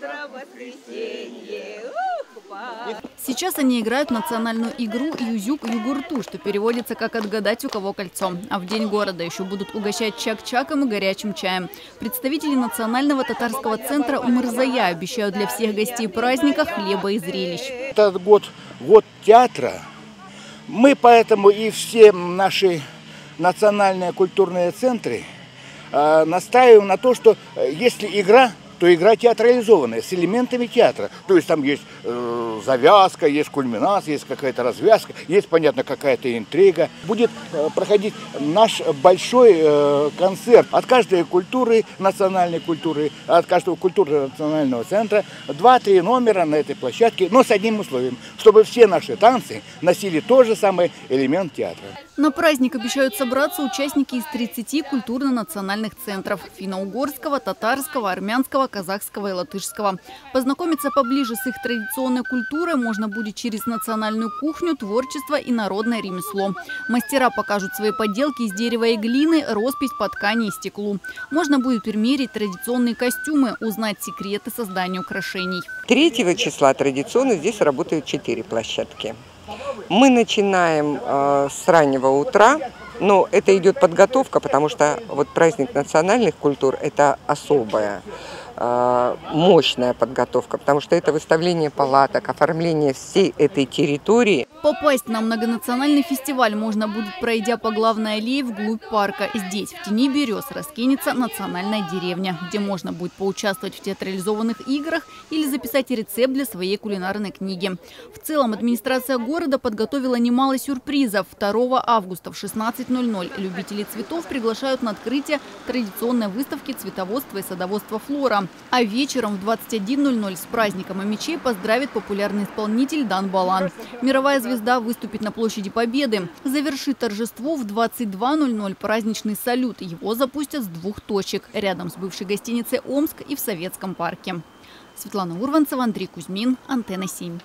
завтра воскресенье. Сейчас они играют национальную игру «Юзюк-Югурту», что переводится как «отгадать, у кого кольцо». А в День города еще будут угощать чак-чаком и горячим чаем. Представители национального татарского центра Умырзая обещают для всех гостей праздника хлеба и зрелищ. Этот год – год театра. Мы поэтому и все наши национальные культурные центры э, настаиваем на то, что э, если игра – то игра театрализованная, с элементами театра. То есть там есть э, завязка, есть кульминация, есть какая-то развязка, есть, понятно, какая-то интрига. Будет э, проходить наш большой э, концерт от каждой культуры, национальной культуры, от каждого культурного национального центра. Два-три номера на этой площадке, но с одним условием, чтобы все наши танцы носили тот же самый элемент театра. На праздник обещают собраться участники из 30 культурно-национальных центров – финно-угорского, татарского, армянского, казахского и латышского. Познакомиться поближе с их традиционной культурой можно будет через национальную кухню, творчество и народное ремесло. Мастера покажут свои поделки из дерева и глины, роспись по ткани и стеклу. Можно будет примерить традиционные костюмы, узнать секреты создания украшений. 3 числа традиционно здесь работают 4 площадки. Мы начинаем э, с раннего утра, но это идет подготовка, потому что вот праздник национальных культур – это особая Э, мощная подготовка, потому что это выставление палаток, оформление всей этой территории. Попасть на многонациональный фестиваль можно будет, пройдя по главной аллее вглубь парка. Здесь, в тени берез, раскинется национальная деревня, где можно будет поучаствовать в театрализованных играх или записать рецепт для своей кулинарной книги. В целом, администрация города подготовила немало сюрпризов. 2 августа в 16.00 любители цветов приглашают на открытие традиционной выставки цветоводства и садоводства «Флора». А вечером в 21.00 с праздником мечей поздравит популярный исполнитель Дан Балан. Мировая звезда выступит на площади Победы. Завершит торжество в 22.00 праздничный салют. Его запустят с двух точек – рядом с бывшей гостиницей «Омск» и в Советском парке. Светлана Урванцева, Андрей Кузьмин, Антенна 7.